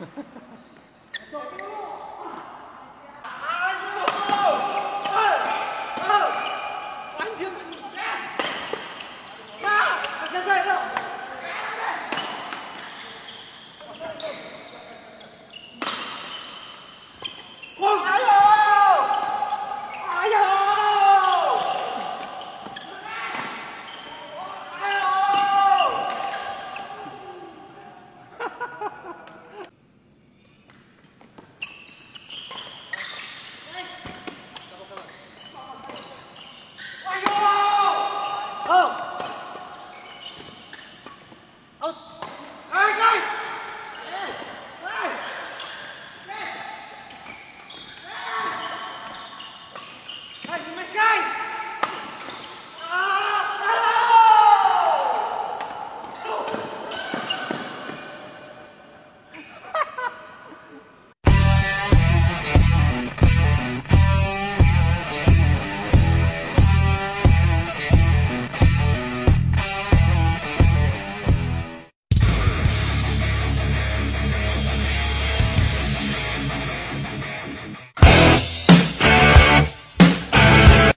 やったー!